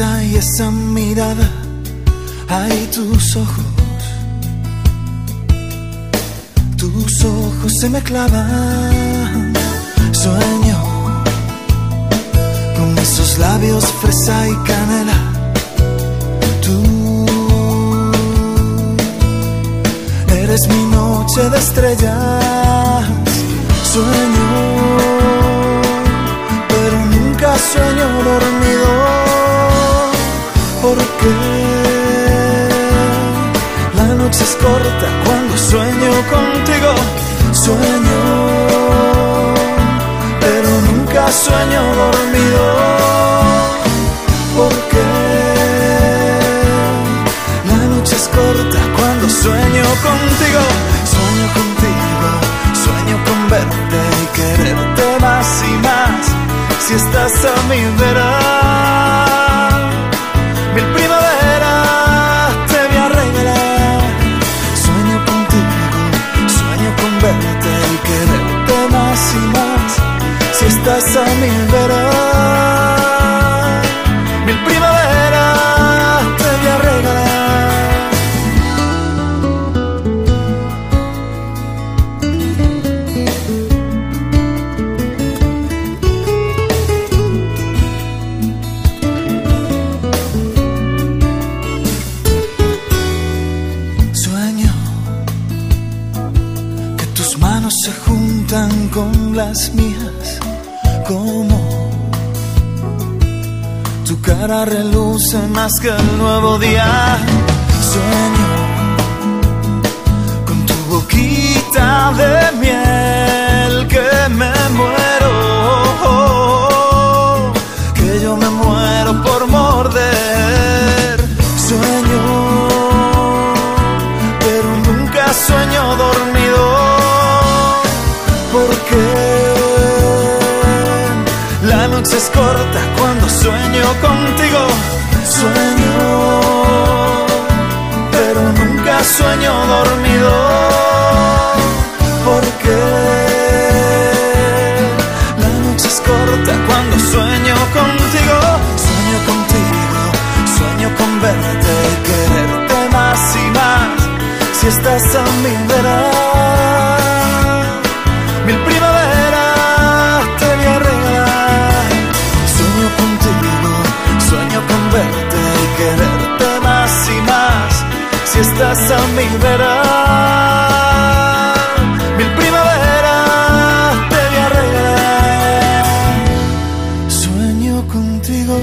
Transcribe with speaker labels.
Speaker 1: sonrisa y esa mirada, hay tus ojos. Tus ojos se me clavan, sueño con esos labios fresa y canela. Tú eres mi noche de estrellas, sueño, pero nunca sueño dormido, la noche es corta cuando sueño contigo, sueño, pero nunca sueño estás a mi vera, mil primaveras te voy a regalar. Sueño que tus manos se juntan con las mías, como tu cara reluce más que el nuevo día. Sueño con tu boquita de miel que me muero, que yo me muero por morder. Sueño pero nunca sueño dormido porque la noche es corta cuando sueño contigo. Sueño pero nunca sueño dormido. Porque la noche es corta cuando sueño estás a mi vera. Mil primaveras te voy a regalar. Sueño contigo.